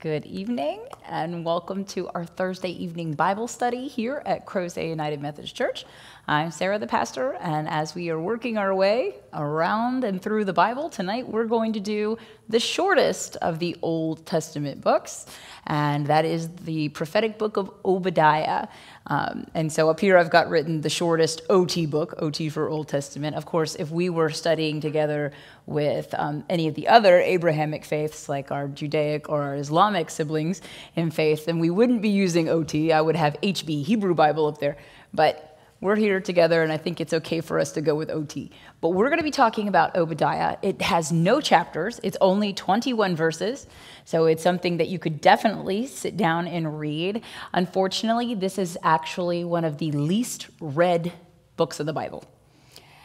Good evening, and welcome to our Thursday evening Bible study here at Crozet United Methodist Church. I'm Sarah, the pastor, and as we are working our way around and through the Bible, tonight we're going to do the shortest of the Old Testament books, and that is the prophetic book of Obadiah. Um, and so up here I've got written the shortest OT book, OT for Old Testament. Of course, if we were studying together with um, any of the other Abrahamic faiths, like our Judaic or our Islamic siblings in faith, then we wouldn't be using OT. I would have HB, Hebrew Bible, up there. But we're here together, and I think it's okay for us to go with OT. But we're going to be talking about Obadiah. It has no chapters, it's only 21 verses. So it's something that you could definitely sit down and read. Unfortunately, this is actually one of the least read books of the Bible.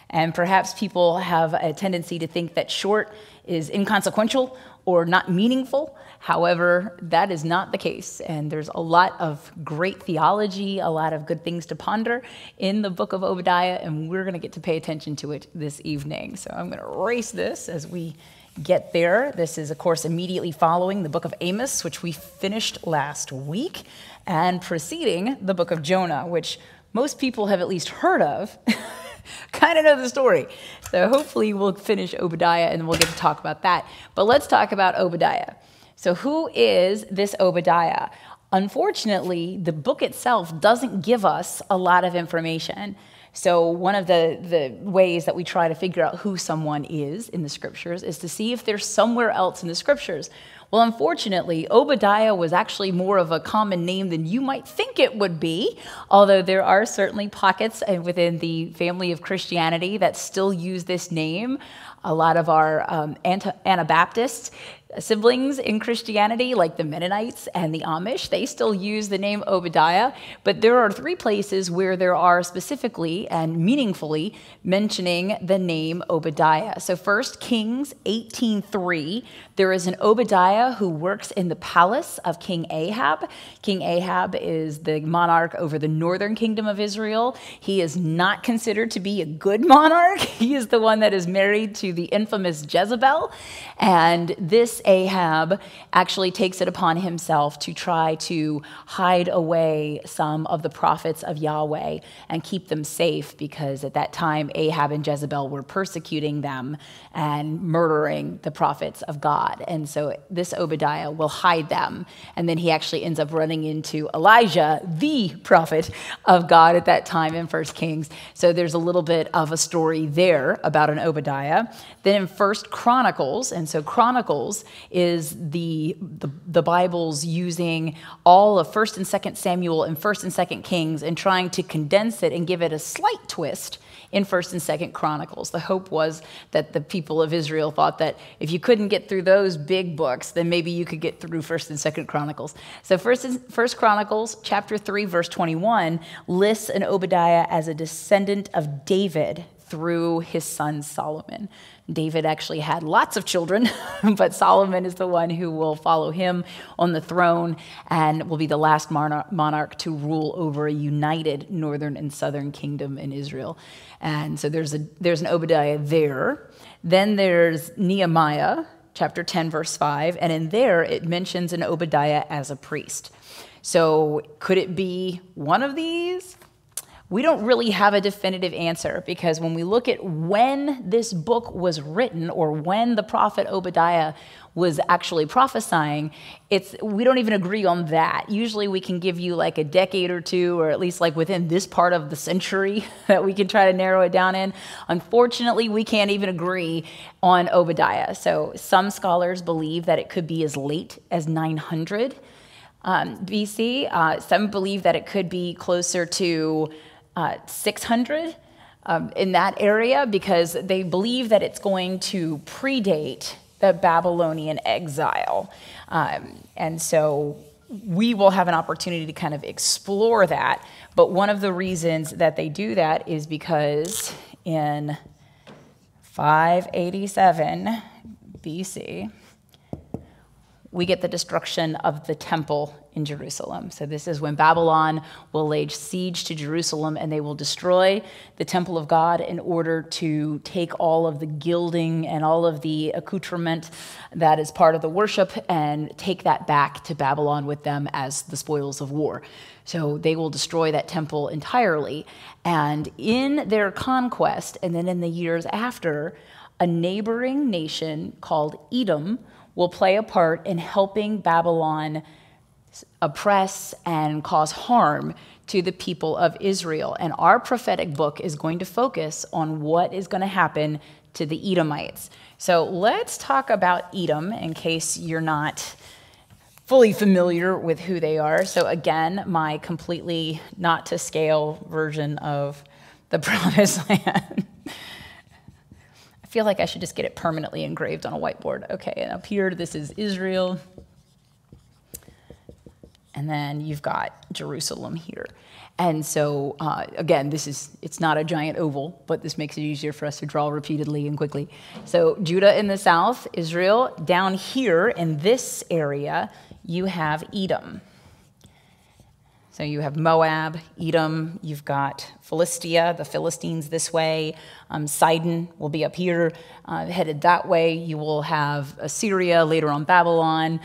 And perhaps people have a tendency to think that short is inconsequential or not meaningful. However, that is not the case. And there's a lot of great theology, a lot of good things to ponder in the book of Obadiah, and we're going to get to pay attention to it this evening. So I'm going to erase this as we get there. This is, of course, immediately following the book of Amos, which we finished last week, and preceding the book of Jonah, which most people have at least heard of. kind of know the story. So hopefully we'll finish Obadiah and we'll get to talk about that. But let's talk about Obadiah. So, who is this Obadiah? Unfortunately, the book itself doesn't give us a lot of information. So, one of the, the ways that we try to figure out who someone is in the scriptures is to see if there's somewhere else in the scriptures. Well, unfortunately, Obadiah was actually more of a common name than you might think it would be, although there are certainly pockets within the family of Christianity that still use this name. A lot of our um, Anabaptists siblings in Christianity, like the Mennonites and the Amish, they still use the name Obadiah, but there are three places where there are specifically and meaningfully mentioning the name Obadiah. So first, Kings 18:3, there is an Obadiah who works in the palace of King Ahab. King Ahab is the monarch over the northern kingdom of Israel. He is not considered to be a good monarch. He is the one that is married to the infamous Jezebel, and this Ahab actually takes it upon himself to try to hide away some of the prophets of Yahweh and keep them safe because at that time Ahab and Jezebel were persecuting them and murdering the prophets of God. And so this Obadiah will hide them. And then he actually ends up running into Elijah, the prophet of God at that time in First Kings. So there's a little bit of a story there about an Obadiah. Then in First Chronicles, and so Chronicles is the, the, the Bible's using all of 1st and 2nd Samuel and 1st and 2nd Kings and trying to condense it and give it a slight twist in 1st and 2nd Chronicles. The hope was that the people of Israel thought that if you couldn't get through those big books, then maybe you could get through 1st and 2nd Chronicles. So 1st, 1st Chronicles chapter 3 verse 21 lists an Obadiah as a descendant of David through his son Solomon. David actually had lots of children, but Solomon is the one who will follow him on the throne and will be the last monarch to rule over a united northern and southern kingdom in Israel. And so there's, a, there's an Obadiah there. Then there's Nehemiah, chapter 10, verse 5, and in there it mentions an Obadiah as a priest. So could it be one of these? We don't really have a definitive answer because when we look at when this book was written or when the prophet Obadiah was actually prophesying, it's we don't even agree on that. Usually we can give you like a decade or two or at least like within this part of the century that we can try to narrow it down in. Unfortunately, we can't even agree on Obadiah. So some scholars believe that it could be as late as 900 um, BC. Uh, some believe that it could be closer to uh, 600 um, in that area because they believe that it's going to predate the Babylonian exile. Um, and so we will have an opportunity to kind of explore that. But one of the reasons that they do that is because in 587 BC, we get the destruction of the temple in Jerusalem. So, this is when Babylon will lay siege to Jerusalem and they will destroy the temple of God in order to take all of the gilding and all of the accoutrement that is part of the worship and take that back to Babylon with them as the spoils of war. So, they will destroy that temple entirely. And in their conquest, and then in the years after, a neighboring nation called Edom will play a part in helping Babylon oppress and cause harm to the people of Israel. And our prophetic book is going to focus on what is going to happen to the Edomites. So let's talk about Edom in case you're not fully familiar with who they are. So, again, my completely not to scale version of the promised land. I feel like I should just get it permanently engraved on a whiteboard. Okay, and up here, this is Israel. And then you've got Jerusalem here. And so, uh, again, this is, it's not a giant oval, but this makes it easier for us to draw repeatedly and quickly. So, Judah in the south, Israel. Down here in this area, you have Edom. So you have Moab, Edom, you've got Philistia, the Philistines this way. Um, Sidon will be up here, uh, headed that way. You will have Assyria, later on Babylon,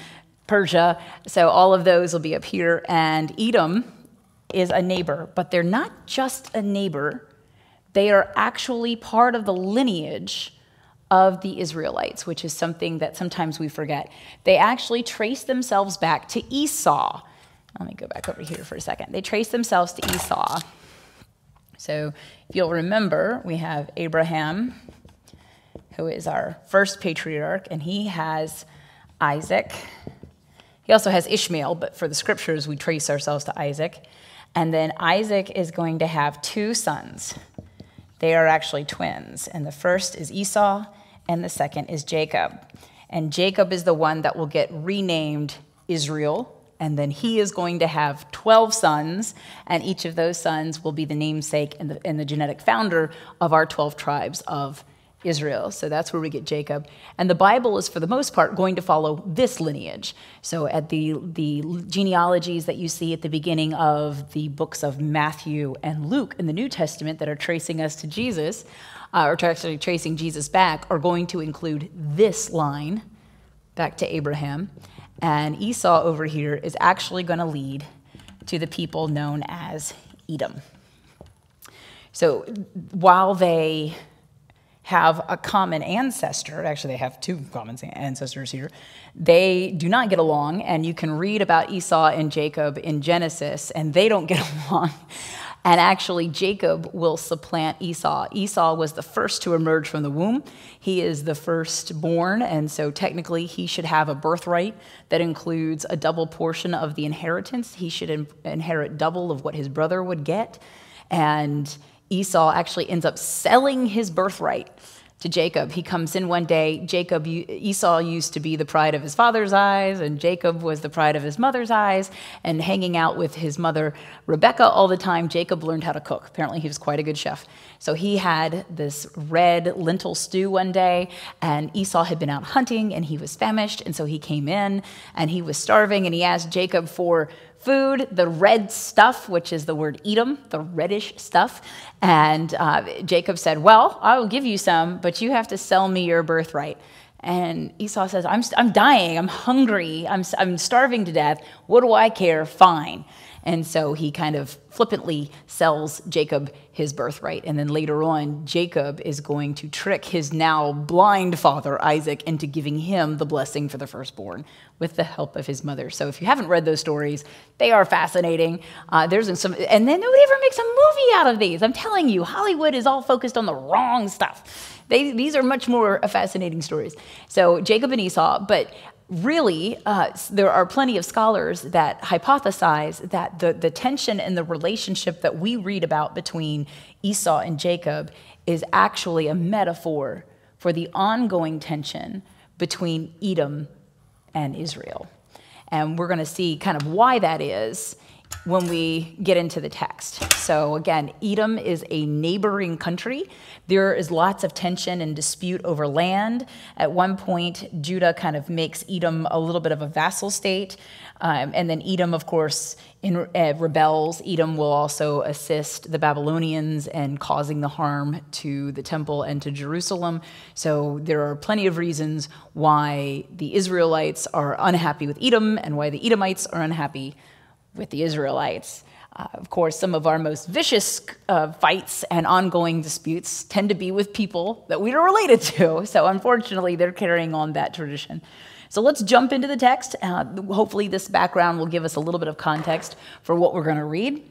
Persia. So all of those will be up here. And Edom is a neighbor, but they're not just a neighbor, they are actually part of the lineage of the Israelites, which is something that sometimes we forget. They actually trace themselves back to Esau. Let me go back over here for a second. They trace themselves to Esau. So if you'll remember, we have Abraham, who is our first patriarch, and he has Isaac. He also has Ishmael, but for the scriptures, we trace ourselves to Isaac. And then Isaac is going to have two sons. They are actually twins. And the first is Esau, and the second is Jacob. And Jacob is the one that will get renamed Israel. And then he is going to have 12 sons, and each of those sons will be the namesake and the, and the genetic founder of our 12 tribes of Israel. So that's where we get Jacob. And the Bible is, for the most part, going to follow this lineage. So at the, the genealogies that you see at the beginning of the books of Matthew and Luke in the New Testament that are tracing us to Jesus, uh, or actually tracing Jesus back, are going to include this line back to Abraham. And Esau over here is actually going to lead to the people known as Edom. So while they have a common ancestor, actually, they have two common ancestors here, they do not get along. And you can read about Esau and Jacob in Genesis, and they don't get along. And actually, Jacob will supplant Esau. Esau was the first to emerge from the womb. He is the firstborn, and so technically, he should have a birthright that includes a double portion of the inheritance. He should in- inherit double of what his brother would get. And Esau actually ends up selling his birthright to Jacob. He comes in one day. Jacob, Esau used to be the pride of his father's eyes, and Jacob was the pride of his mother's eyes. And hanging out with his mother, Rebecca, all the time, Jacob learned how to cook. Apparently, he was quite a good chef. So he had this red lentil stew one day, and Esau had been out hunting and he was famished. And so he came in and he was starving, and he asked Jacob for food, the red stuff, which is the word Edom, the reddish stuff. And uh, Jacob said, Well, I will give you some, but you have to sell me your birthright. And Esau says, I'm, I'm dying, I'm hungry, I'm, I'm starving to death. What do I care? Fine. And so he kind of flippantly sells Jacob his birthright. And then later on, Jacob is going to trick his now blind father, Isaac, into giving him the blessing for the firstborn with the help of his mother. So if you haven't read those stories, they are fascinating. Uh, there's some, and then nobody ever makes a movie out of these. I'm telling you, Hollywood is all focused on the wrong stuff. They, these are much more fascinating stories. So Jacob and Esau, but really, uh, there are plenty of scholars that hypothesize that the, the tension in the relationship that we read about between Esau and Jacob is actually a metaphor for the ongoing tension between Edom and Israel. And we're going to see kind of why that is when we get into the text. So, again, Edom is a neighboring country. There is lots of tension and dispute over land. At one point, Judah kind of makes Edom a little bit of a vassal state. Um, and then Edom, of course, in, uh, rebels. Edom will also assist the Babylonians in causing the harm to the temple and to Jerusalem. So there are plenty of reasons why the Israelites are unhappy with Edom and why the Edomites are unhappy with the Israelites. Uh, of course, some of our most vicious uh, fights and ongoing disputes tend to be with people that we are related to. So, unfortunately, they're carrying on that tradition. So, let's jump into the text. Uh, hopefully, this background will give us a little bit of context for what we're going to read.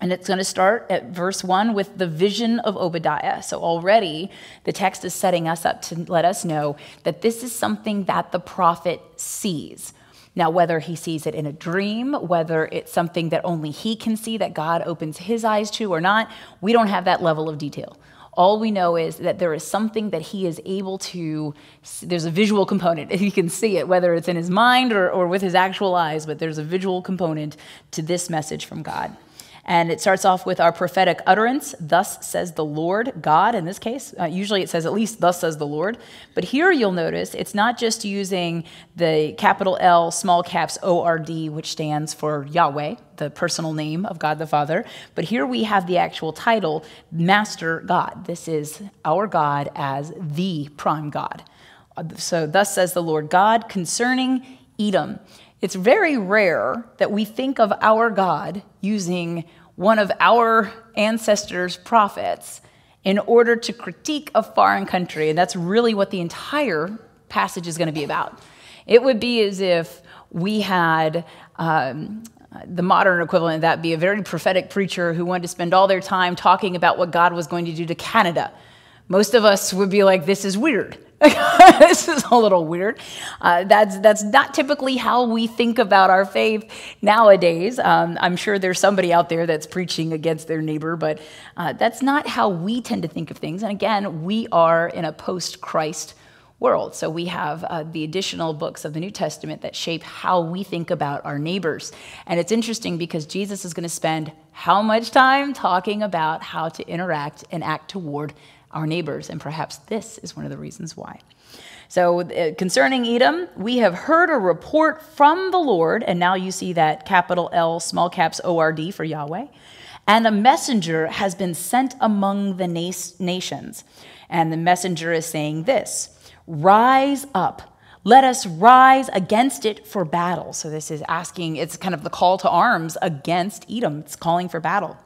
And it's going to start at verse 1 with the vision of Obadiah. So already the text is setting us up to let us know that this is something that the prophet sees. Now, whether he sees it in a dream, whether it's something that only he can see, that God opens his eyes to or not, we don't have that level of detail. All we know is that there is something that he is able to, there's a visual component. He can see it, whether it's in his mind or, or with his actual eyes, but there's a visual component to this message from God. And it starts off with our prophetic utterance, thus says the Lord, God in this case. Uh, usually it says at least, thus says the Lord. But here you'll notice it's not just using the capital L, small caps O R D, which stands for Yahweh, the personal name of God the Father. But here we have the actual title, Master God. This is our God as the prime God. So, thus says the Lord God concerning Edom. It's very rare that we think of our God using one of our ancestors' prophets in order to critique a foreign country. And that's really what the entire passage is going to be about. It would be as if we had um, the modern equivalent of that be a very prophetic preacher who wanted to spend all their time talking about what God was going to do to Canada. Most of us would be like, this is weird. this is a little weird. Uh, that's, that's not typically how we think about our faith nowadays. Um, I'm sure there's somebody out there that's preaching against their neighbor, but uh, that's not how we tend to think of things. And again, we are in a post Christ world. So we have uh, the additional books of the New Testament that shape how we think about our neighbors. And it's interesting because Jesus is going to spend how much time talking about how to interact and act toward our neighbors, and perhaps this is one of the reasons why. So, uh, concerning Edom, we have heard a report from the Lord, and now you see that capital L, small caps O R D for Yahweh. And a messenger has been sent among the nations. And the messenger is saying this Rise up, let us rise against it for battle. So, this is asking, it's kind of the call to arms against Edom. It's calling for battle.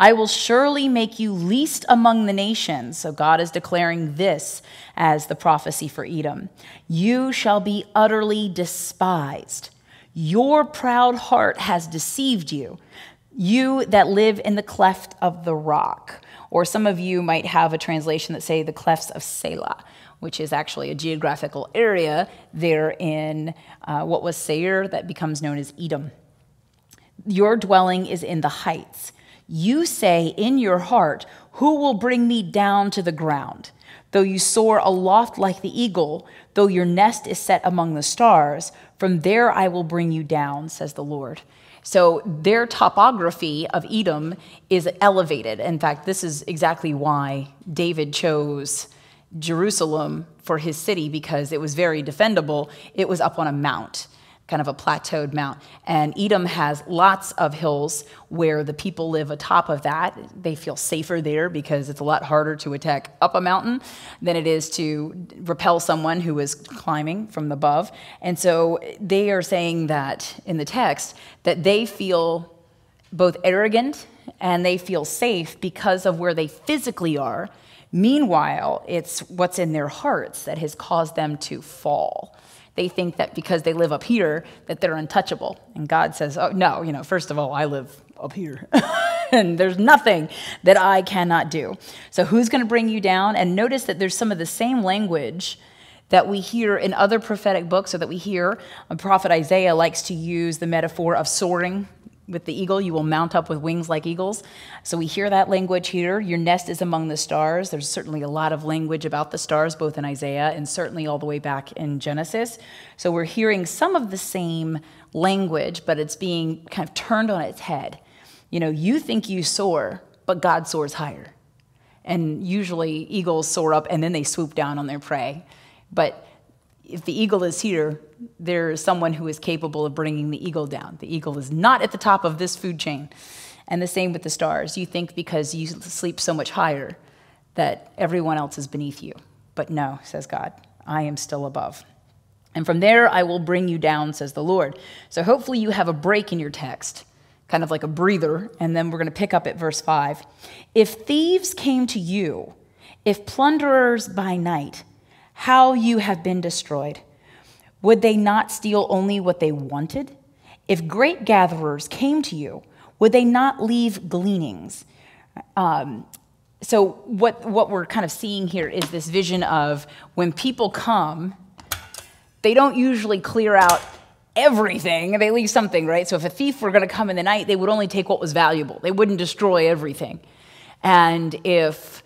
I will surely make you least among the nations. So God is declaring this as the prophecy for Edom. You shall be utterly despised. Your proud heart has deceived you, you that live in the cleft of the rock. Or some of you might have a translation that say the clefts of Sela which is actually a geographical area there in uh, what was Seir that becomes known as Edom. Your dwelling is in the heights. You say in your heart, Who will bring me down to the ground? Though you soar aloft like the eagle, though your nest is set among the stars, from there I will bring you down, says the Lord. So their topography of Edom is elevated. In fact, this is exactly why David chose Jerusalem for his city because it was very defendable. It was up on a mount kind of a plateaued mount. And Edom has lots of hills where the people live atop of that. They feel safer there because it's a lot harder to attack up a mountain than it is to repel someone who is climbing from above. And so they are saying that in the text that they feel both arrogant and they feel safe because of where they physically are. Meanwhile, it's what's in their hearts that has caused them to fall they think that because they live up here that they're untouchable. And god says oh no you know first of all i live up here. And there's nothing that i cannot do. So who's going to bring you down? And notice that there's some of the same language that we hear in other prophetic books or that we hear a prophet isaiah likes to use the metaphor of soaring with the eagle, you will mount up with wings like eagles. So we hear that language here. Your nest is among the stars. There's certainly a lot of language about the stars, both in Isaiah and certainly all the way back in Genesis. So we're hearing some of the same language, but it's being kind of turned on its head. You know, you think you soar, but God soars higher. And usually eagles soar up and then they swoop down on their prey. But if the eagle is here, there is someone who is capable of bringing the eagle down. The eagle is not at the top of this food chain. And the same with the stars. You think because you sleep so much higher that everyone else is beneath you. But no, says God, I am still above. And from there I will bring you down, says the Lord. So hopefully you have a break in your text, kind of like a breather, and then we're going to pick up at verse 5. If thieves came to you, if plunderers by night, how you have been destroyed. Would they not steal only what they wanted? If great gatherers came to you, would they not leave gleanings? Um, so, what, what we're kind of seeing here is this vision of when people come, they don't usually clear out everything, they leave something, right? So, if a thief were going to come in the night, they would only take what was valuable, they wouldn't destroy everything. And if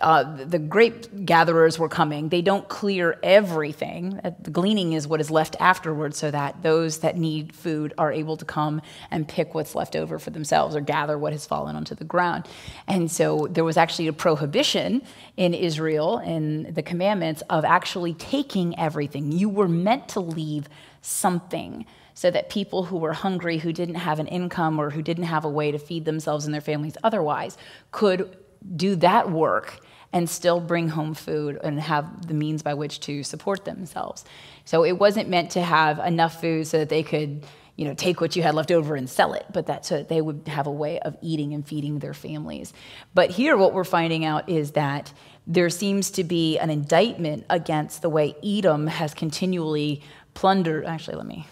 uh, the grape gatherers were coming. They don't clear everything. Uh, the gleaning is what is left afterwards so that those that need food are able to come and pick what's left over for themselves or gather what has fallen onto the ground. And so there was actually a prohibition in Israel in the commandments of actually taking everything. You were meant to leave something so that people who were hungry, who didn't have an income, or who didn't have a way to feed themselves and their families otherwise, could do that work and still bring home food and have the means by which to support themselves. So it wasn't meant to have enough food so that they could, you know, take what you had left over and sell it, but that so that they would have a way of eating and feeding their families. But here what we're finding out is that there seems to be an indictment against the way Edom has continually plundered. Actually, let me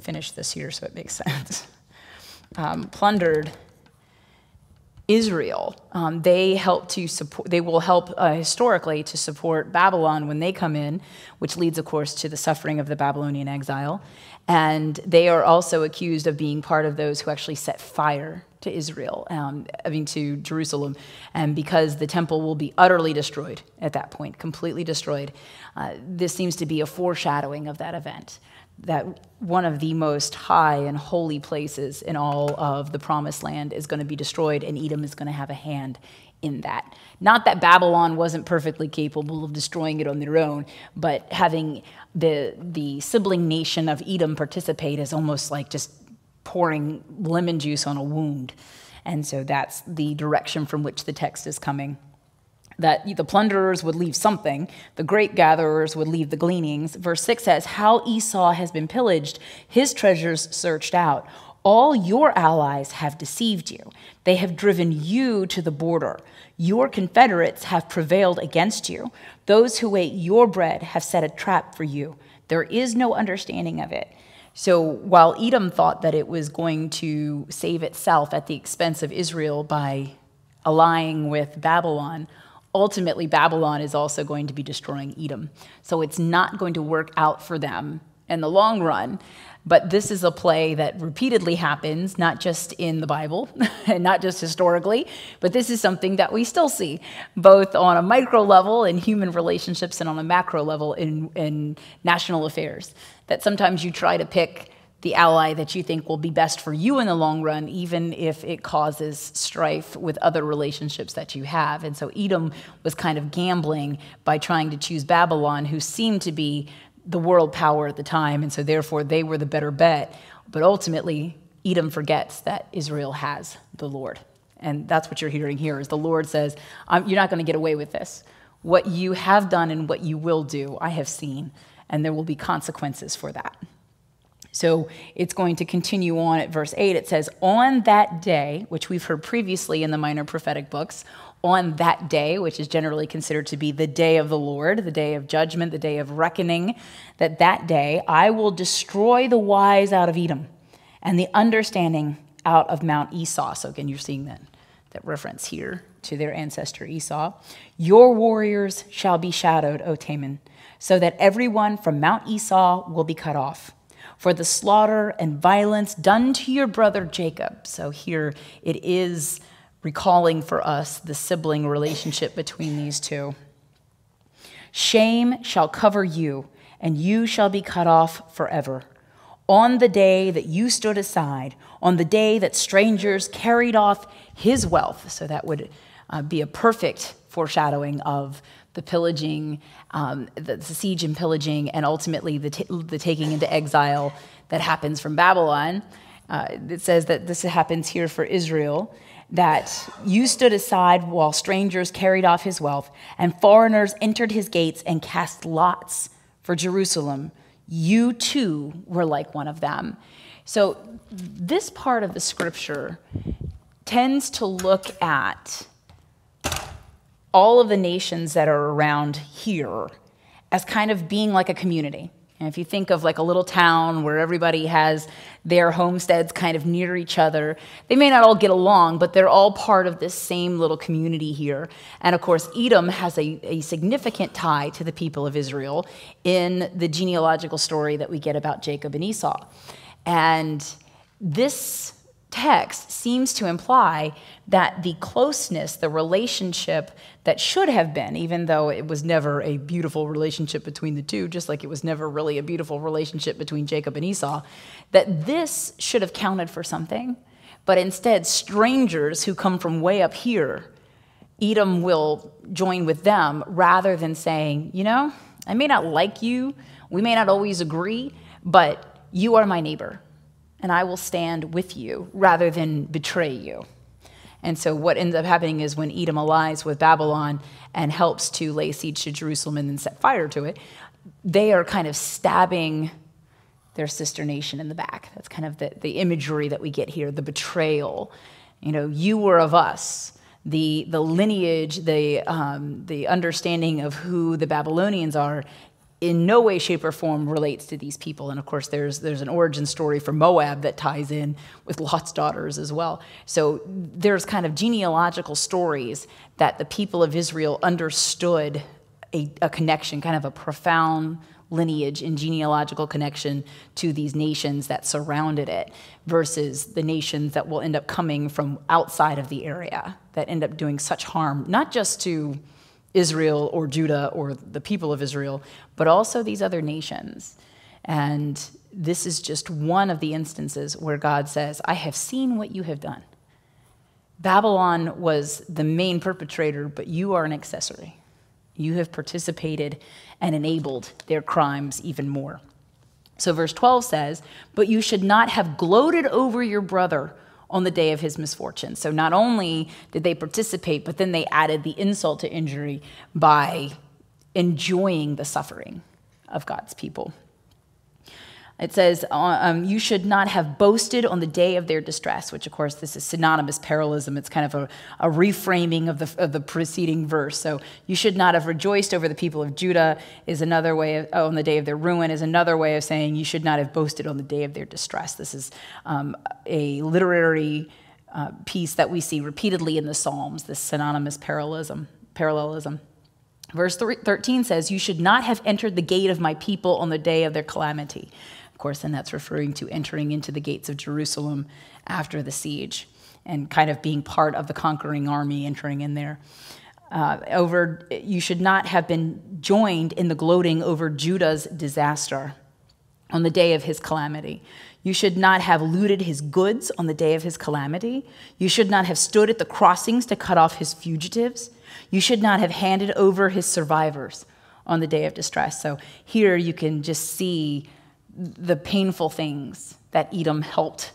finish this here so it makes sense. Um, plundered Israel. Um, they help to support. They will help uh, historically to support Babylon when they come in, which leads, of course, to the suffering of the Babylonian exile. And they are also accused of being part of those who actually set fire to Israel, um, I mean to Jerusalem, and because the temple will be utterly destroyed at that point, completely destroyed. Uh, this seems to be a foreshadowing of that event that one of the most high and holy places in all of the promised land is going to be destroyed, and Edom is going to have a hand in that. Not that Babylon wasn't perfectly capable of destroying it on their own, but having the, the sibling nation of Edom participate is almost like just pouring lemon juice on a wound. And so that's the direction from which the text is coming that the plunderers would leave something, the grape gatherers would leave the gleanings. Verse 6 says, How Esau has been pillaged, his treasures searched out. All your allies have deceived you. They have driven you to the border. Your confederates have prevailed against you. Those who ate your bread have set a trap for you. There is no understanding of it. So while Edom thought that it was going to save itself at the expense of Israel by allying with Babylon, ultimately Babylon is also going to be destroying Edom. So it's not going to work out for them in the long run. But this is a play that repeatedly happens, not just in the Bible and not just historically, but this is something that we still see, both on a micro level in human relationships and on a macro level in, in national affairs. That sometimes you try to pick the ally that you think will be best for you in the long run, even if it causes strife with other relationships that you have. And so Edom was kind of gambling by trying to choose Babylon, who seemed to be the world power at the time, and so therefore they were the better bet. But ultimately, Edom forgets that Israel has the Lord. And that's what you're hearing here is the Lord says, You're not going to get away with this. What you have done and what you will do, I have seen, and there will be consequences for that. So it's going to continue on at verse 8. It says, On that day, which we've heard previously in the minor prophetic books, on that day, which is generally considered to be the day of the Lord, the day of judgment, the day of reckoning, that that day I will destroy the wise out of Edom and the understanding out of Mount Esau. So again, you're seeing that, that reference here to their ancestor Esau. Your warriors shall be shadowed, O Teman, so that everyone from Mount Esau will be cut off. For the slaughter and violence done to your brother Jacob. So here it is recalling for us the sibling relationship between these two. Shame shall cover you, and you shall be cut off forever. On the day that you stood aside, on the day that strangers carried off his wealth, so that would uh, be a perfect foreshadowing of the pillaging, um, the, the, siege and pillaging, and ultimately the, t- the taking into exile that happens from Babylon. Uh, it says that this happens here for Israel that you stood aside while strangers carried off his wealth, and foreigners entered his gates and cast lots for Jerusalem. You too were like one of them. So, this part of the scripture tends to look at all of the nations that are around here as kind of being like a community. And if you think of like a little town where everybody has their homesteads kind of near each other, they may not all get along, but they're all part of this same little community here. And of course, Edom has a, a significant tie to the people of Israel in the genealogical story that we get about Jacob and Esau. And this text seems to imply that the closeness, the relationship that should have been, even though it was never a beautiful relationship between the two, just like it was never really a beautiful relationship between Jacob and Esau, that this should have counted for something. But instead, strangers who come from way up here, Edom will join with them rather than saying, you know, I may not like you, we may not always agree, but you are my neighbor and I will stand with you rather than betray you. And so, what ends up happening is when Edom allies with Babylon and helps to lay siege to Jerusalem and then set fire to it, they are kind of stabbing their sister nation in the back. That's kind of the, the imagery that we get here the betrayal. You know, you were of us. The, the lineage, the, um, the understanding of who the Babylonians are in no way, shape, or form relates to these people. And of course, there's, there's an origin story for Moab that ties in with Lot's daughters as well. So there's kind of genealogical stories that the people of Israel understood a, a connection, kind of a profound lineage and genealogical connection to these nations that surrounded it versus the nations that will end up coming from outside of the area that end up doing such harm, not just to Israel or Judah or the people of Israel, but also these other nations. And this is just one of the instances where God says, I have seen what you have done. Babylon was the main perpetrator, but you are an accessory. You have participated and enabled their crimes even more. So, verse 12 says, But you should not have gloated over your brother on the day of his misfortune. So not only did they participate, but then they added the insult to injury by enjoying the suffering of God's people. It says, uh, um, You should not have boasted on the day of their distress, which, of course, this is synonymous parallelism. It's kind of a, a reframing of the, of the preceding verse. So, you should not have rejoiced over the people of Judah, is another way of, on the day of their ruin, is another way of saying you should not have boasted on the day of their distress. This is um, a literary uh, piece that we see repeatedly in the Psalms, this synonymous parallelism. parallelism. Verse 13 says, You should not have entered the gate of my people on the day of their calamity. Course, and that's referring to entering into the gates of Jerusalem after the siege and kind of being part of the conquering army entering in there. Uh, over, you should not have been joined in the gloating over Judah's disaster on the day of his calamity. You should not have looted his goods on the day of his calamity. You should not have stood at the crossings to cut off his fugitives. You should not have handed over his survivors on the day of distress. So here you can just see the painful things that Edom helped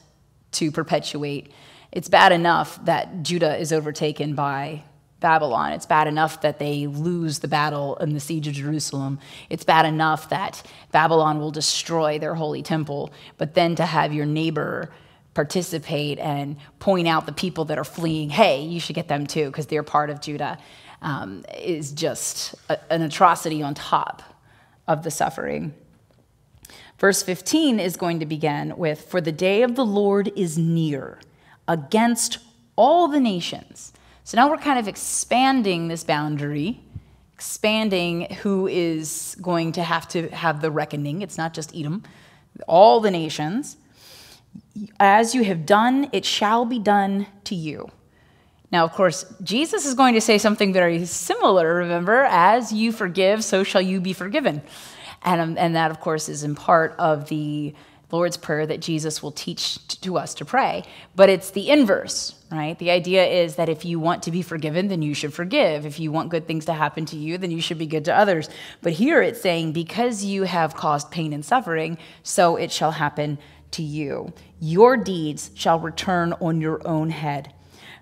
to perpetuate. It's bad enough that Judah is overtaken by Babylon. It's bad enough that they lose the battle in the siege of Jerusalem. It's bad enough that Babylon will destroy their holy temple. But then to have your neighbor participate and point out the people that are fleeing, hey, you should get them too, because they're part of Judah, um, is just a, an atrocity on top of the suffering. Verse 15 is going to begin with For the day of the Lord is near against all the nations. So now we're kind of expanding this boundary, expanding who is going to have to have the reckoning. It's not just Edom. all the nations. As you have done, it shall be done to you. Now, of course, Jesus is going to say something very similar, remember? As you forgive, so shall you be forgiven. And, um, and that, of course, is in part of the Lord's Prayer that Jesus will teach to us to pray. But it's the inverse, right? The idea is that if you want to be forgiven, then you should forgive. If you want good things to happen to you, then you should be good to others. But here it's saying, because you have caused pain and suffering, so it shall happen to you. Your deeds shall return on your own head.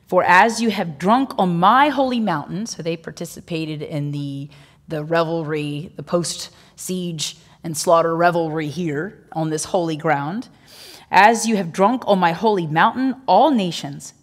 For as you have drunk on my holy mountain, so they participated in the, the revelry, the post siege and slaughter revelry here on this holy ground. As you have drunk on my holy mountain, all nations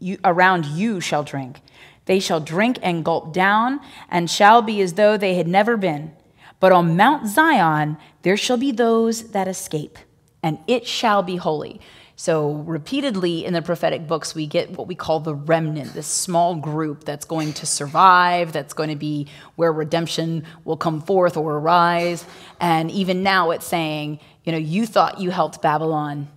you, around you shall drink. They shall drink and gulp down, and shall be as though they had never been. But on Mount Zion there shall be those that escape, and it shall be holy. So, repeatedly in the prophetic books, we get what we call the remnant, this small group that's going to survive, that's going to be where redemption will come forth or arise. And even now it's saying, you know, you thought you helped Babylon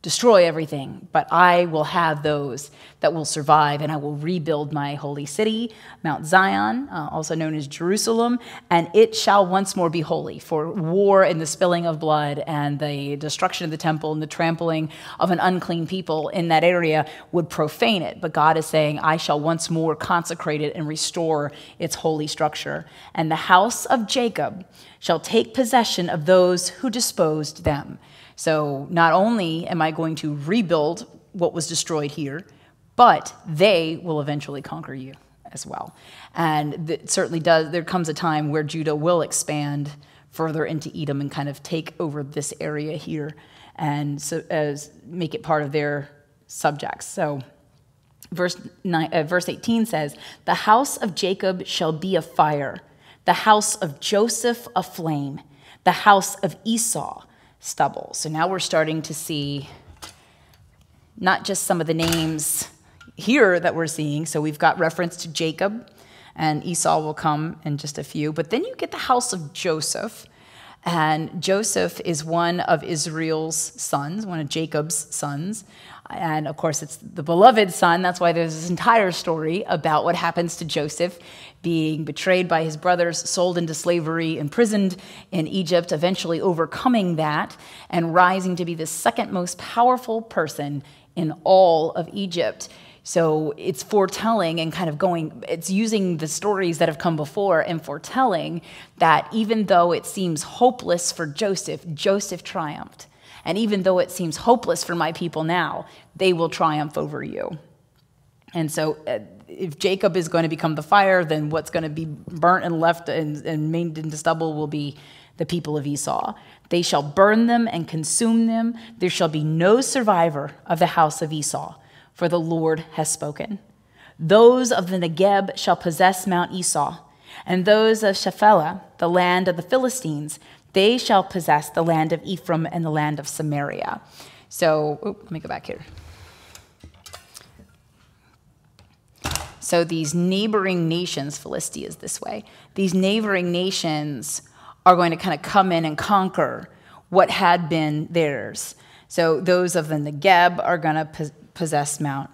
destroy everything, but I will have those that will survive, and I will rebuild my holy city, Mount Zion, uh, also known as Jerusalem, and it shall once more be holy. For war and the spilling of blood and the destruction of the temple and the trampling of an unclean people in that area would profane it. But God is saying, I shall once more consecrate it and restore its holy structure. And the house of Jacob shall take possession of those who disposed them. So not only am I going to rebuild what was destroyed here, but they will eventually conquer you as well. And it certainly does, there comes a time where Judah will expand further into Edom and kind of take over this area here and so as make it part of their subjects. So verse, nine, uh, verse 18 says, The house of Jacob shall be a fire, the house of Joseph a flame, the house of Esau stubble. So now we're starting to see not just some of the names here that we're seeing. So we've got reference to Jacob, and Esau will come in just a few. But then you get the house of Joseph. And Joseph is one of Israel's sons, one of Jacob's sons. And of course, it's the beloved son. That's why there's this entire story about what happens to Joseph being betrayed by his brothers, sold into slavery, imprisoned in Egypt, eventually overcoming that and rising to be the second most powerful person in all of Egypt. So it's foretelling and kind of going, it's using the stories that have come before and foretelling that even though it seems hopeless for Joseph, Joseph triumphed. And even though it seems hopeless for my people now, they will triumph over you. And so, uh, if Jacob is going to become the fire, then what's going to be burnt and left and, and made into stubble will be the people of Esau. They shall burn them and consume them. There shall be no survivor of the house of Esau, for the Lord has spoken. Those of the Negeb shall possess Mount Esau, and those of Shephelah, the land of the Philistines, they shall possess the land of Ephraim and the land of Samaria. So, let me go back here. So, these neighboring nations, Philistia is this way, these neighboring nations are going to kind of come in and conquer what had been theirs. So, those of the Negeb are going to possess Mount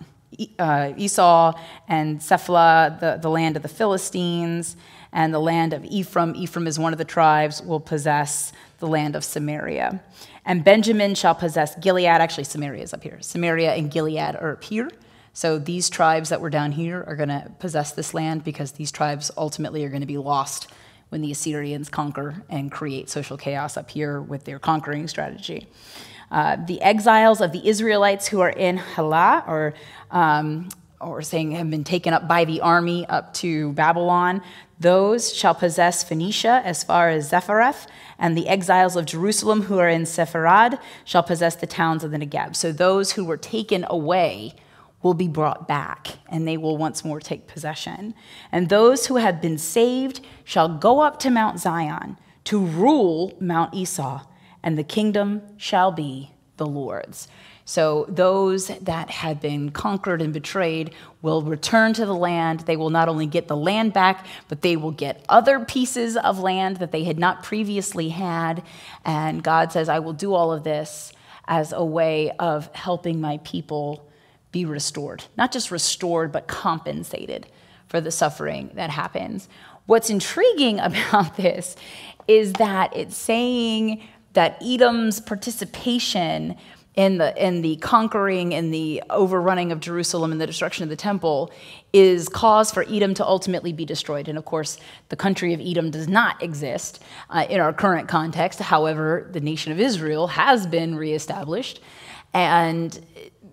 uh, Esau and Shephelah, the, the land of the Philistines and the land of Ephraim. Ephraim is one of the tribes, will possess the land of Samaria. And Benjamin shall possess Gilead. Actually, Samaria is up here. Samaria and Gilead are up here. So these tribes that were down here are going to possess this land because these tribes ultimately are going to be lost when the Assyrians conquer and create social chaos up here with their conquering strategy. Uh, the exiles of the Israelites who are in Halah, or um, or saying have been taken up by the army up to Babylon, those shall possess Phoenicia as far as Sephareth, and the exiles of Jerusalem who are in Sepharad shall possess the towns of the Negeb. So those who were taken away will be brought back, and they will once more take possession. And those who have been saved shall go up to Mount Zion to rule Mount Esau, and the kingdom shall be the Lord's. So those that had been conquered and betrayed will return to the land. They will not only get the land back, but they will get other pieces of land that they had not previously had. And God says, I will do all of this as a way of helping my people be restored. Not just restored, but compensated for the suffering that happens. What's intriguing about this is that it's saying that Edom's participation in the in the conquering and the overrunning of Jerusalem and the destruction of the temple is cause for Edom to ultimately be destroyed. And of course, the country of Edom does not exist uh, in our current context. However, the nation of Israel has been reestablished, and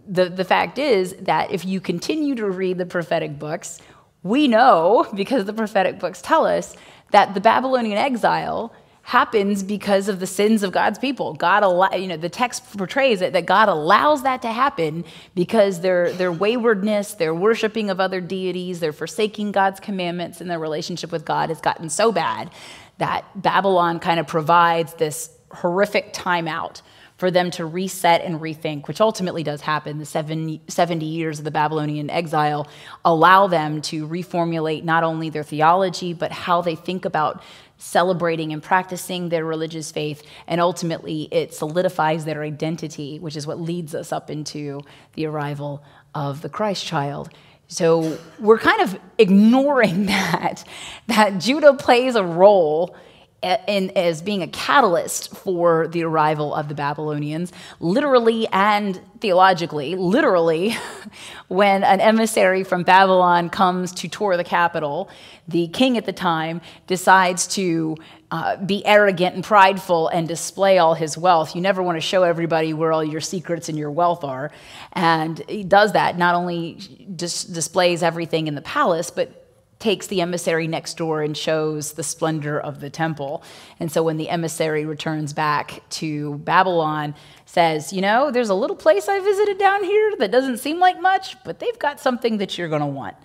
the the fact is that if you continue to read the prophetic books, we know because the prophetic books tell us that the Babylonian exile happens because of the sins of God's people. God you know, the text portrays it that God allows that to happen because their their waywardness, their worshiping of other deities, their forsaking God's commandments and their relationship with God has gotten so bad that Babylon kind of provides this horrific timeout for them to reset and rethink, which ultimately does happen. The 70 years of the Babylonian exile allow them to reformulate not only their theology, but how they think about celebrating and practicing their religious faith. And ultimately, it solidifies their identity, which is what leads us up into the arrival of the Christ child. So we're kind of ignoring that, that Judah plays a role in, as being a catalyst for the arrival of the Babylonians, literally and theologically. Literally, when an emissary from Babylon comes to tour the capital, the king at the time decides to uh, be arrogant and prideful and display all his wealth. You never want to show everybody where all your secrets and your wealth are. And he does that, not only dis- displays everything in the palace, but takes the emissary next door and shows the splendor of the temple. And so when the emissary returns back to Babylon, says, You know, there's a little place I visited down here that doesn't seem like much, but they've got something that you're going to want.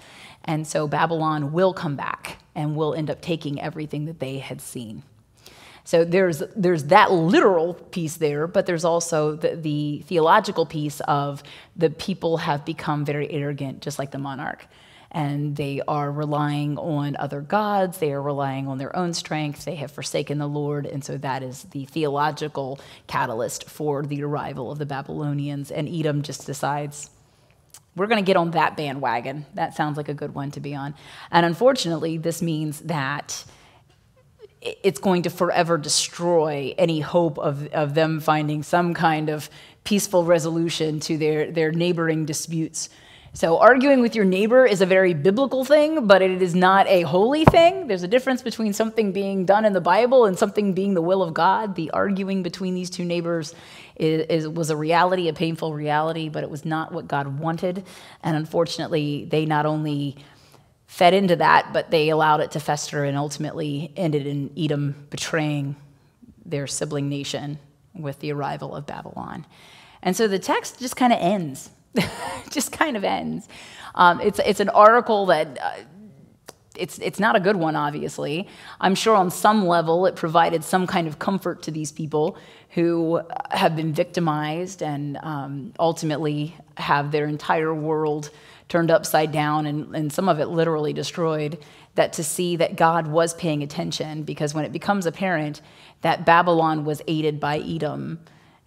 And so Babylon will come back and will end up taking everything that they had seen. So there's, there's that literal piece there, but there's also the, the theological piece of the people have become very arrogant, just like the monarch and they are relying on other gods, they are relying on their own strength, they have forsaken the Lord, and so that is the theological catalyst for the arrival of the Babylonians. And Edom just decides, we're going to get on that bandwagon. That sounds like a good one to be on. And unfortunately, this means that it's going to forever destroy any hope of, of them finding some kind of peaceful resolution to their, their neighboring disputes so, arguing with your neighbor is a very biblical thing, but it is not a holy thing. There's a difference between something being done in the Bible and something being the will of God. The arguing between these two neighbors is, is, was a reality, a painful reality, but it was not what God wanted. And unfortunately, they not only fed into that, but they allowed it to fester and ultimately ended in Edom betraying their sibling nation with the arrival of Babylon. And so the text just kind of ends just kind of ends. Um, it's, it's an article that uh, it's, it's not a good one, obviously. I'm sure on some level it provided some kind of comfort to these people who have been victimized and um, ultimately have their entire world turned upside down and, and some of it literally destroyed. That to see that God was paying attention, because when it becomes apparent that Babylon was aided by Edom,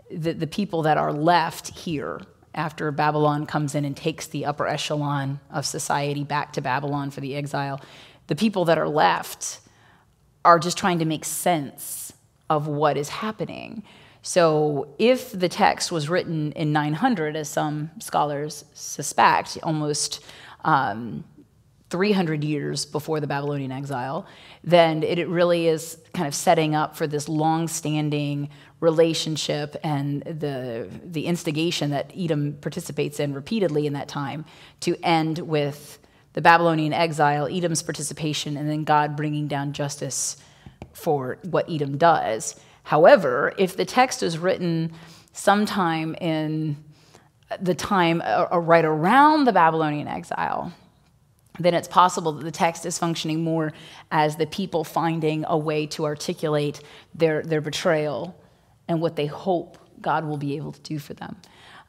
the, the people that are left here after Babylon comes in and takes the upper echelon of society back to Babylon for the exile, the people that are left are just trying to make sense of what is happening. So, if the text was written in 900, as some scholars suspect, almost um, 300 years before the Babylonian exile, then it really is kind of setting up for this long standing relationship and the, the instigation that Edom participates in repeatedly in that time to end with the Babylonian exile, Edom's participation, and then God bringing down justice for what Edom does. However, if the text is written sometime in the time uh right around the Babylonian exile, then it's possible that the text is functioning more as the people finding a way to articulate their, their betrayal and what they hope God will be able to do for them.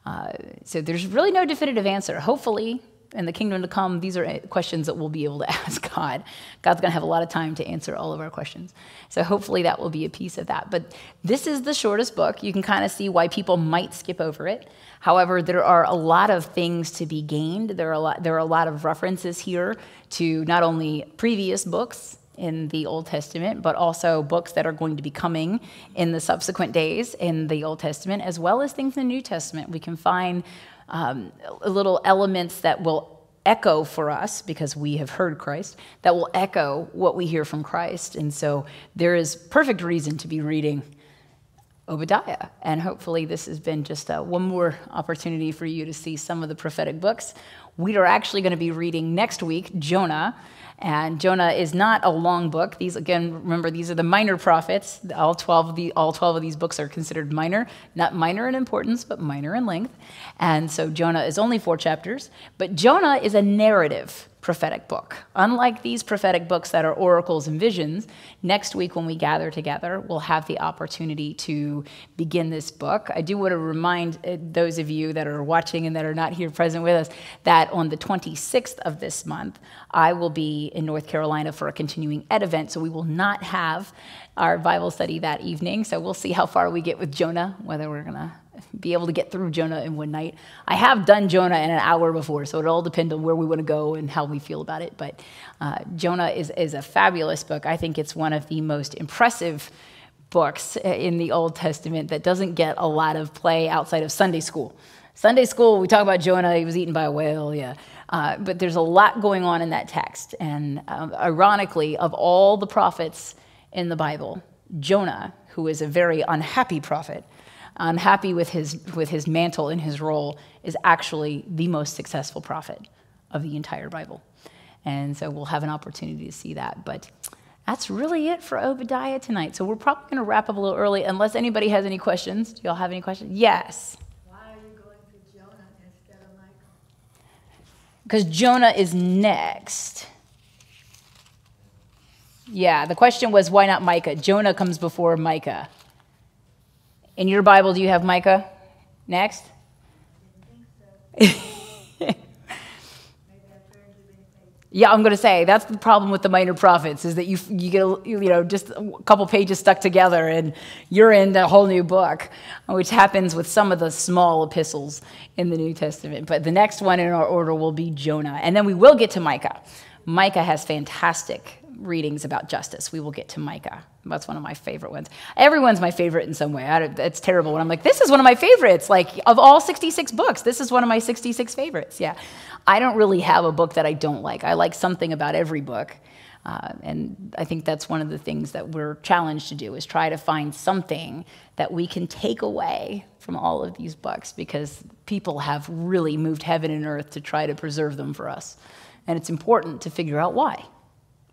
Uh, so there's really no definitive answer. Hopefully, in the kingdom to come, these are eh, questions that we'll be able to ask God. God's going to have a lot of time to answer all of our questions. So hopefully that will be a piece of that. But this is the shortest book. You can kind of see why people might skip over it. However, there are a lot of things to be gained. There are a lot, there are a lot of references here to not only previous books in the Old Testament, but also books that are going to be coming in the subsequent days in the Old Testament, as well as things in the New Testament. We can find um, little elements that will echo for us because we have heard Christ, that will echo what we hear from Christ. And so there is perfect reason to be reading Obadiah. And hopefully, this has been just uh, one more opportunity for you to see some of the prophetic books. We are actually going to be reading next week Jonah. And Jonah is not a long book. These, again, remember, these are the minor prophets. All 12 of, the, all 12 of these books are considered minor, not minor in importance, but minor in length. And so Jonah is only four chapters. But Jonah is a narrative prophetic book. Unlike these prophetic books that are oracles and visions, next week when we gather together, we'll have the opportunity to begin this book. I do want to remind uh, those of you that are watching and that are not here present with us that on the 26th of this month, I will be in North Carolina for a continuing ed event, so we will not have our Bible study that evening. So we'll see how far we get with Jonah, whether we're going to be able to get through Jonah in one night. I have done Jonah in an hour before, so it all depends on where we want to go and how we feel about it. But uh, Jonah is, is a fabulous book. I think it's one of the most impressive books in the Old Testament that doesn't get a lot of play outside of Sunday school. Sunday school, we talk about Jonah, he was eaten by a whale, yeah. Uh, but there's a lot going on in that text. And um, ironically, of all the prophets in the Bible, Jonah, who is a very unhappy prophet, Um, unhappy with his, with his mantle and his role, is actually the most successful prophet of the entire Bible. And so we'll have an opportunity to see that. But that's really it for Obadiah tonight. So we're probably going to wrap up a little early unless anybody has any questions. Do y'all have any questions? Yes. Why are you going to Jonah instead of Micah? Because Jonah is next. Yeah, the question was why not Micah? Jonah comes before Micah. In your Bible, do you have Micah next? yeah, I'm going to say that's the problem with the minor prophets is that you you get you know just a couple pages stuck together and you're in a whole new book, which happens with some of the small epistles in the New Testament. But the next one in our order will be Jonah, and then we will get to Micah. Micah has fantastic readings about justice. We will get to Micah. That's one of my favorite ones. Everyone's my favorite in some way. it's terrible when I'm like, this is one of my favorites. Like, of all 66 books, this is one of my 66 favorites. Yeah. I don't really have a book that I don't like. I like something about every book. Uh, and I think that's one of the things that we're challenged to do is try to find something that we can take away from all of these books because people have really moved heaven and earth to try to preserve them for us. And it's important to figure out why.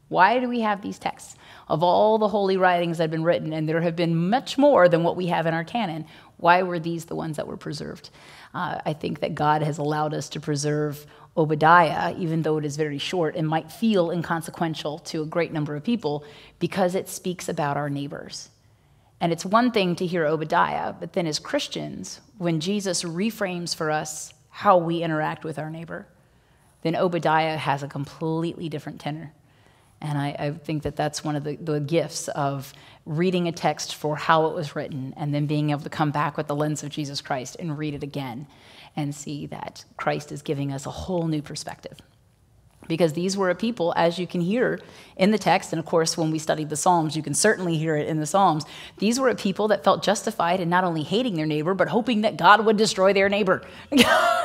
Why do we have these texts? Of all the holy writings that have been written, and there have been much more than what we have in our canon, why were these the ones that were preserved? Uh, I think that God has allowed us to preserve Obadiah, even though it is very short and might feel inconsequential to a great number of people, because it speaks about our neighbors. And it's one thing to hear Obadiah, but then as Christians, when Jesus reframes for us how we interact with our neighbor, then Obadiah has a completely different tenor. And I, I, think that that's one of the, the, gifts of reading a text for how it was written and then being able to come back with the lens of Jesus Christ and read it again and see that Christ is giving us a whole new perspective. Because these were a people, as you can hear in the text, and of course, when we studied the Psalms, you can certainly hear it in the Psalms. These were a people that felt justified in not only hating their neighbor, but hoping that God would destroy their neighbor.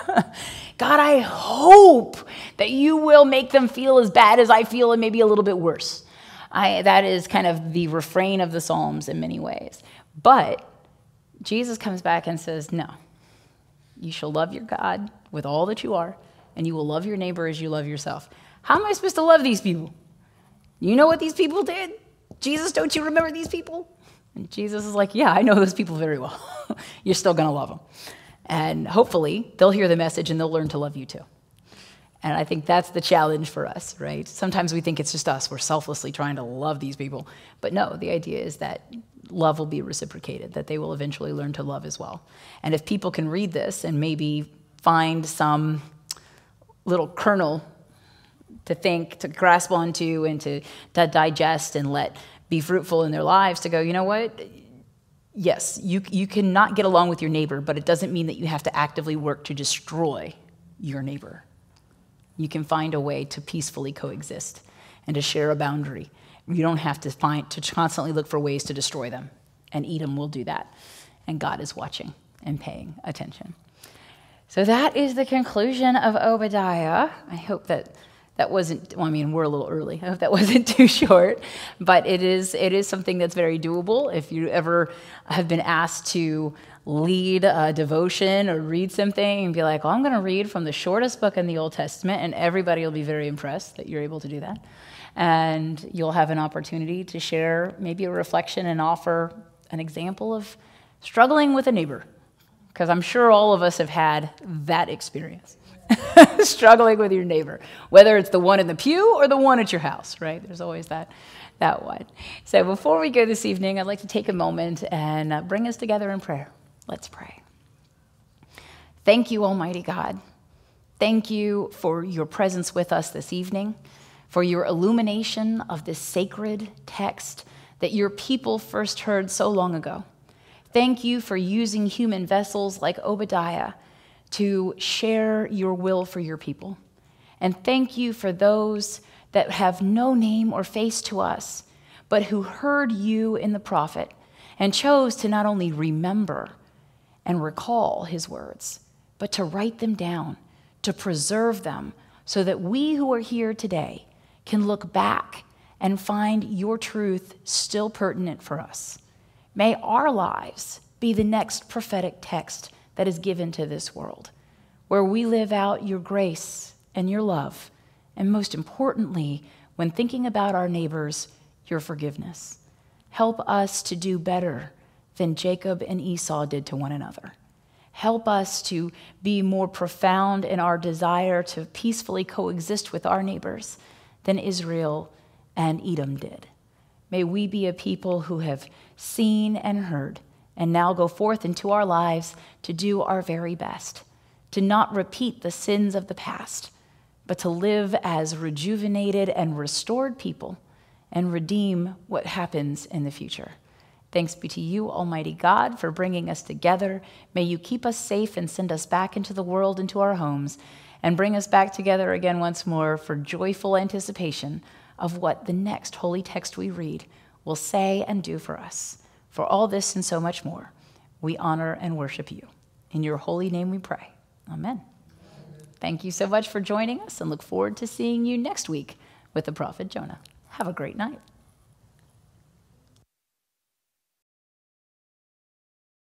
God, I hope that you will make them feel as bad as I feel and maybe a little bit worse. I, that is kind of the refrain of the Psalms in many ways. But Jesus comes back and says, No, you shall love your God with all that you are, and you will love your neighbor as you love yourself. How am I supposed to love these people? You know what these people did? Jesus, don't you remember these people? And Jesus is like, Yeah, I know those people very well. You're still going to love them. And hopefully, they'll hear the message and they'll learn to love you too. And I think that's the challenge for us, right? Sometimes we think it's just us. We're selflessly trying to love these people. But no, the idea is that love will be reciprocated, that they will eventually learn to love as well. And if people can read this and maybe find some little kernel to think, to grasp onto, and to, to digest and let be fruitful in their lives, to go, you know what? Yes, you, you cannot get along with your neighbor, but it doesn't mean that you have to actively work to destroy your neighbor. You can find a way to peacefully coexist and to share a boundary. You don't have to find to constantly look for ways to destroy them. And Edom will do that. And God is watching and paying attention. So that is the conclusion of Obadiah. I hope that that wasn't well, i mean we're a little early. I hope that wasn't too short. But it is it is something that's very doable. If you ever have been asked to lead a devotion or read something and be like well i'm going to read from the shortest book in the old testament and everybody will be very impressed that you're able to do that. And you'll have an opportunity to share maybe a reflection and offer an example of struggling with a neighbor. Because i'm sure all of us have had that experience struggling with your neighbor, whether it's the one in the pew or the one at your house, right? There's always that, that one. So before we go this evening, I'd like to take a moment and uh, bring us together in prayer. Let's pray. Thank you, Almighty God. Thank you for your presence with us this evening, for your illumination of this sacred text that your people first heard so long ago. Thank you for using human vessels like Obadiah to share your will for your people. And thank you for those that have no name or face to us, but who heard you in the prophet and chose to not only remember and recall his words, but to write them down, to preserve them, so that we who are here today can look back and find your truth still pertinent for us. May our lives be the next prophetic text that is given to this world, where we live out your grace and your love, and most importantly, when thinking about our neighbors, your forgiveness. Help us to do better than Jacob and Esau did to one another. Help us to be more profound in our desire to peacefully coexist with our neighbors than Israel and Edom did. May we be a people who have seen and heard and now go forth into our lives to do our very best, to not repeat the sins of the past, but to live as rejuvenated and restored people and redeem what happens in the future. Thanks be to you, Almighty God, for bringing us together. May you keep us safe and send us back into the world, into our homes, and bring us back together again once more for joyful anticipation of what the next holy text we read will say and do for us. For all this and so much more, we honor and worship you. In your holy name we pray. Amen. Thank you so much for joining us and look forward to seeing you next week with the prophet Jonah. Have a great night.